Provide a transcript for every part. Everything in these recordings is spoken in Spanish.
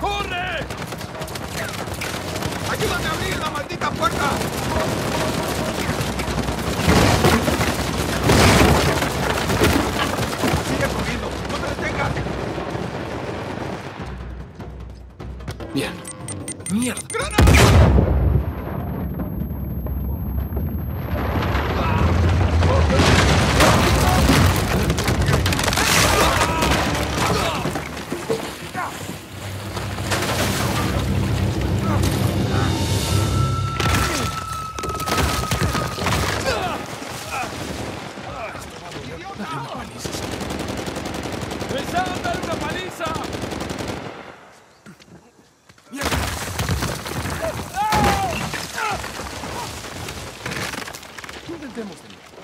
こう Intentemos de nuevo.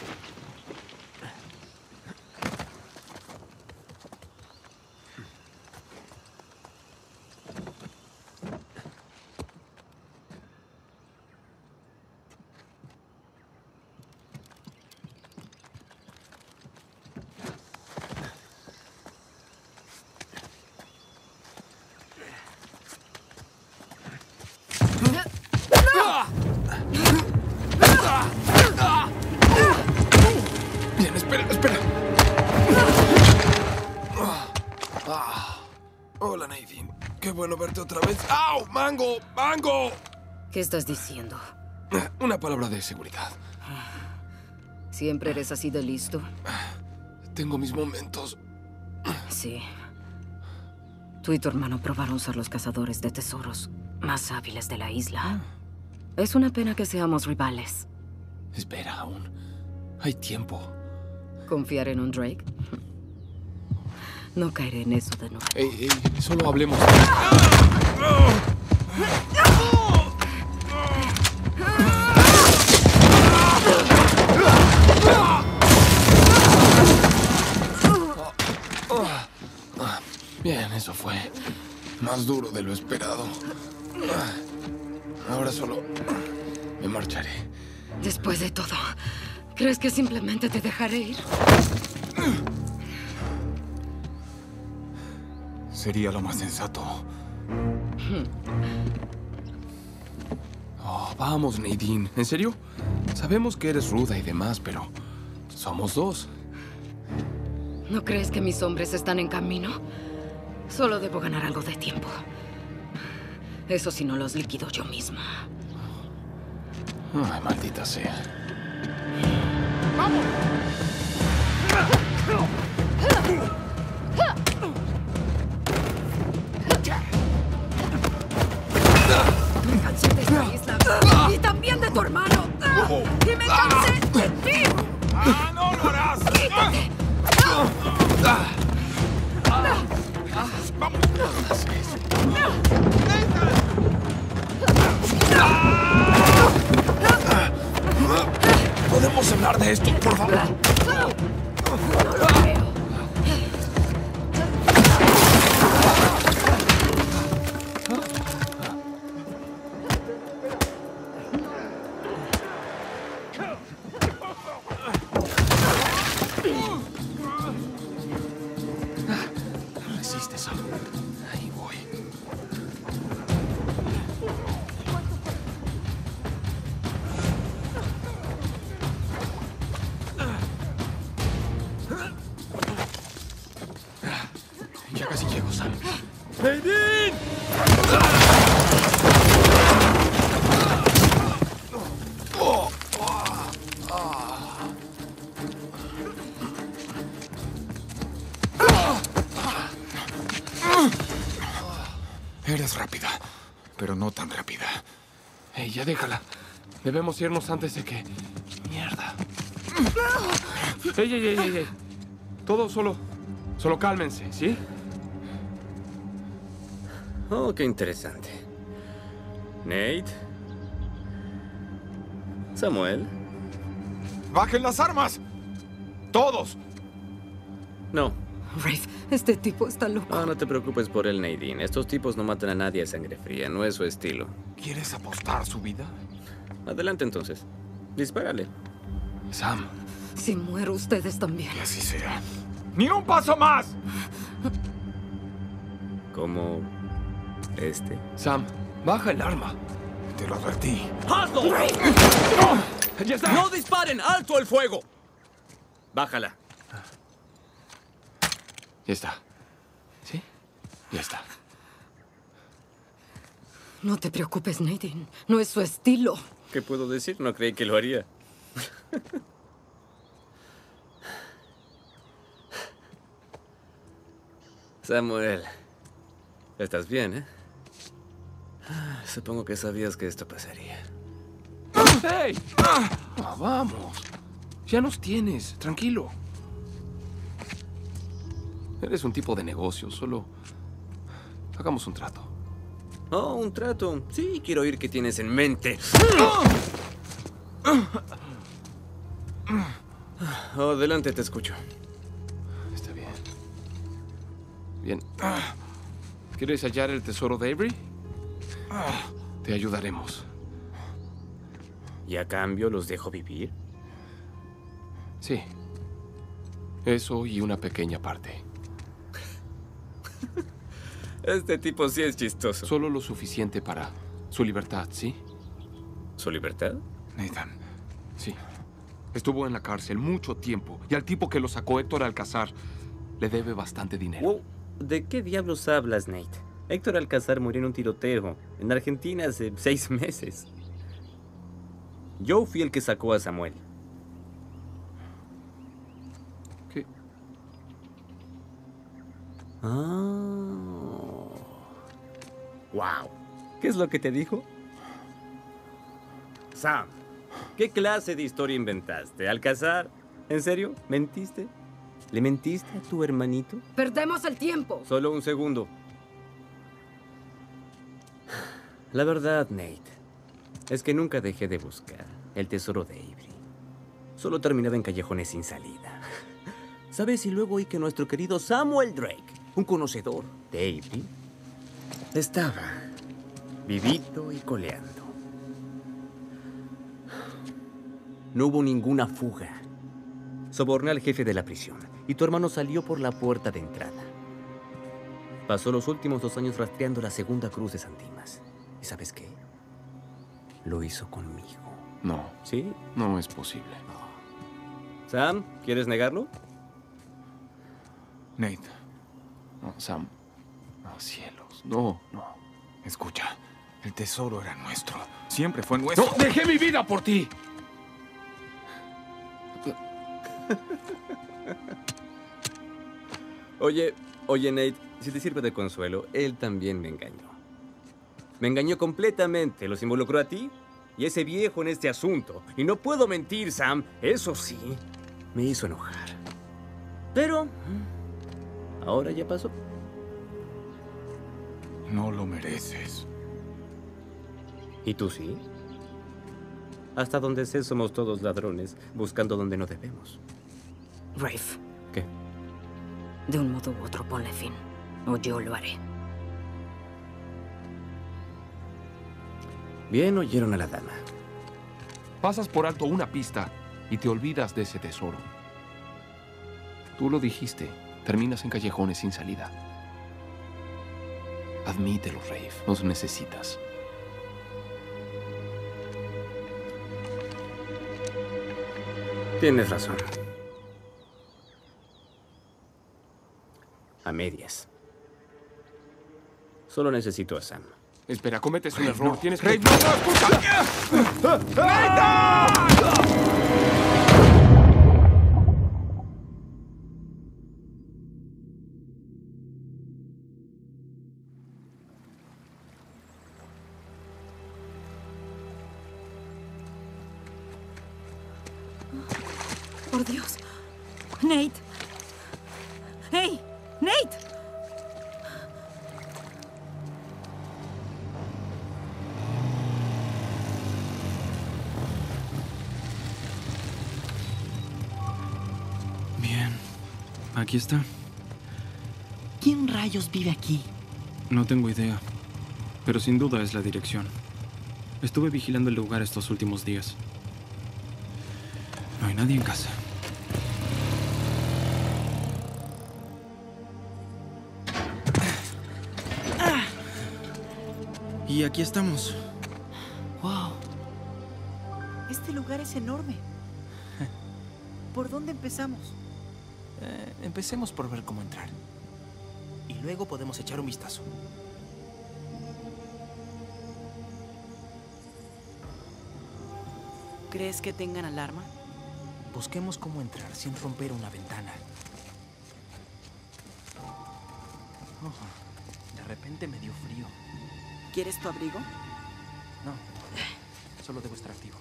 Bueno verte otra vez. ¡Au! ¡Mango! ¡Mango! ¿Qué estás diciendo? Una palabra de seguridad. ¿Siempre eres así de listo? Tengo mis momentos. Sí. Tú y tu hermano probaron ser los cazadores de tesoros más hábiles de la isla. Es una pena que seamos rivales. Espera aún. Hay tiempo. ¿Confiar en un Drake? No caeré en eso de nuevo. Ey, ey, solo hablemos. Bien, eso fue más duro de lo esperado. Ahora solo me marcharé. Después de todo, ¿crees que simplemente te dejaré ir? Sería lo más sensato. Oh, vamos, Nadine. ¿En serio? Sabemos que eres ruda y demás, pero somos dos. ¿No crees que mis hombres están en camino? Solo debo ganar algo de tiempo. Eso si no los liquido yo misma. Ay, maldita sea. Me tu hermano. Y me cansé de ti. ¡Ah, no lo harás! ¡Quítate! ¿Podemos hablar de esto, por favor? Resiste solo. Ahí voy. Ya casi llego, Sam. ¡Lady! Eres rápida, pero no tan rápida. Ey, ya déjala. Debemos irnos antes de que... Mierda. Ey, ey, ey, ey, ey. Todo solo... Solo cálmense, ¿sí? Oh, qué interesante. Nate. Samuel. ¡Bajen las armas! ¡Todos! No, Rafe, este tipo está loco. Ah, no te preocupes por él, Nadine. Estos tipos no matan a nadie a sangre fría, no es su estilo. ¿Quieres apostar su vida? Adelante entonces. Dispárale. Sam, Si muero, ustedes también. Y así será. ¡Ni un paso más! Como este. Sam, baja el arma. Te lo advertí. ¡Hazlo! Ya está. ¡No disparen! ¡Alto el fuego! Bájala. Ya está. ¿Sí? Ya está. No te preocupes, Nadine. No es su estilo. ¿Qué puedo decir? No creí que lo haría. Samuel. Estás bien, ¿eh? Ah, Supongo que sabías que esto pasaría. ¡Hey! Ah, vamos. Ya nos tienes. Tranquilo. Eres un tipo de negocio. Solo... Hagamos un trato. Oh, un trato. Sí, quiero oír qué tienes en mente. Oh, adelante, te escucho. Está bien. Bien. ¿Quieres hallar el tesoro de Avery? Te ayudaremos. ¿Y a cambio los dejo vivir? Sí. Eso y una pequeña parte. Este tipo sí es chistoso. Solo lo suficiente para su libertad, ¿sí? ¿Su libertad? Nathan, Sí. Estuvo en la cárcel mucho tiempo y al tipo que lo sacó Héctor Alcazar le debe bastante dinero. Wow, ¿De qué diablos hablas, Nate? Héctor Alcázar murió en un tiroteo en Argentina hace seis meses. Yo fui el que sacó a Samuel. Ah. Wow. ¿Qué es lo que te dijo? Sam, ¿qué clase de historia inventaste? ¿Alcázar? ¿En serio? ¿Mentiste? ¿Le mentiste a tu hermanito? Perdemos el tiempo. Solo un segundo. La verdad, Nate, es que nunca dejé de buscar el tesoro de Avery. Solo terminaba en callejones sin salida. ¿Sabes? Y luego oí que nuestro querido Samuel Drake, un conocedor de estaba vivito y coleando. No hubo ninguna fuga. Soborné al jefe de la prisión y tu hermano salió por la puerta de entrada. Pasó los últimos dos años rastreando la segunda cruz de San Dimas. ¿Y sabes qué? Lo hizo conmigo. No, ¿Sí? no es posible. Sam, ¿quieres negarlo? Nate, No, Sam. No, cielos. No, no. escucha. El tesoro era nuestro. Siempre fue nuestro. ¡No! ¡Dejé mi vida por ti! Oye, oye, Nate, si te sirve de consuelo, él también me engañó. Me engañó completamente, los involucró a ti y ese viejo en este asunto. Y no puedo mentir, Sam, eso sí, me hizo enojar. Pero, ahora ya pasó. No lo mereces. ¿Y tú sí? Hasta donde sé somos todos ladrones, buscando donde no debemos. Rafe, ¿Qué? de un modo u otro ponle fin. O yo lo haré. Bien oyeron a la dama. Pasas por alto una pista y te olvidas de ese tesoro. Tú lo dijiste, terminas en callejones sin salida. Admítelo, Rafe, nos necesitas. Tienes razón. A medias. Solo necesito a Sam. Espera, cometes un error. Tienes que... Rafe, no, no, escucha. Por Dios. Nate. ¡Hey! ¡Nate! Bien. Aquí está. rayos vive aquí? No tengo idea, pero sin duda es la dirección. Estuve vigilando el lugar estos últimos días. No hay nadie en casa. Y aquí estamos. ¡Wow! Este lugar es enorme. ¿Por dónde empezamos? Eh, empecemos por ver cómo entrar. Y luego podemos echar un vistazo. ¿Crees que tengan alarma? Busquemos cómo entrar sin romper una ventana. Oh, de repente me dio frío. ¿Quieres tu abrigo? No, solo debo estar activo.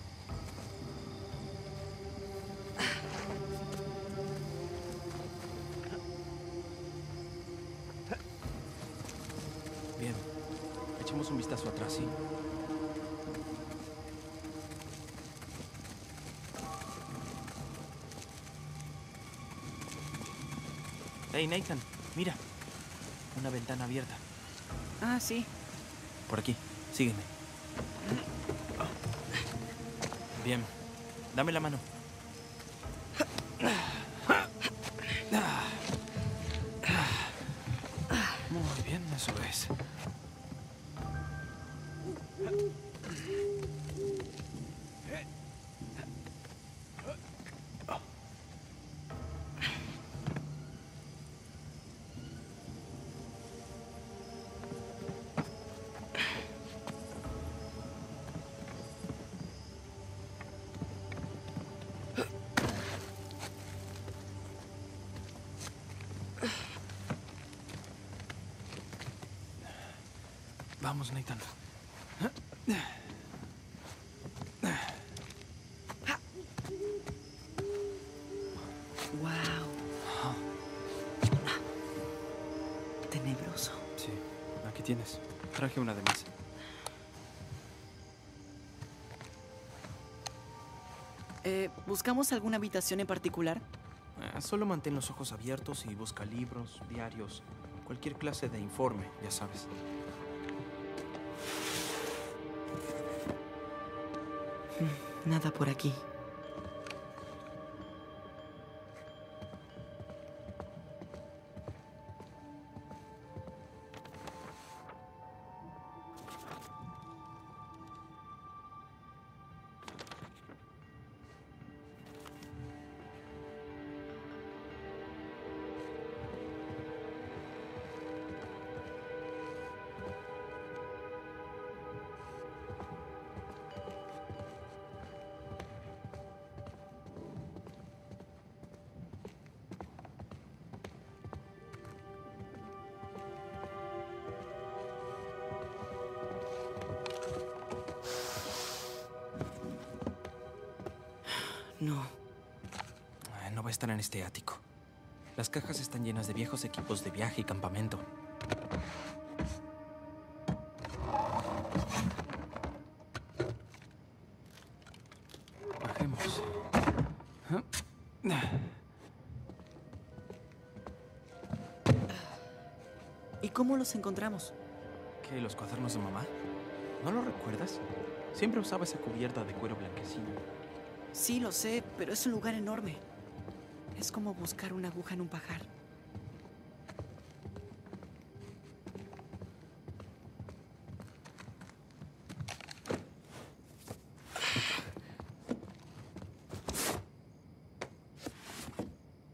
Bien, echemos un vistazo atrás, ¿sí? Hey, Nathan, mira. Una ventana abierta. Ah, sí. Por aquí, sígueme. Bien, dame la mano. Muy bien, eso es. Vamos, Nathan. ¡Wow! Tenebroso. Sí, aquí tienes. Traje una de más. Eh, ¿Buscamos alguna habitación en particular? Ah, solo mantén los ojos abiertos y busca libros, diarios, cualquier clase de informe, ya sabes. Nada por aquí. No. Ah, No va a estar en este ático. Las cajas están llenas de viejos equipos de viaje y campamento. Bajemos. ¿Y cómo los encontramos? ¿Qué? ¿Los cuadernos de mamá? ¿No lo recuerdas? Siempre usaba esa cubierta de cuero blanquecino. Sí, lo sé, pero es un lugar enorme. Es como buscar una aguja en un pajar.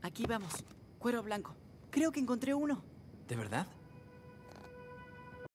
Aquí vamos. Cuero blanco. Creo que encontré uno. ¿De verdad?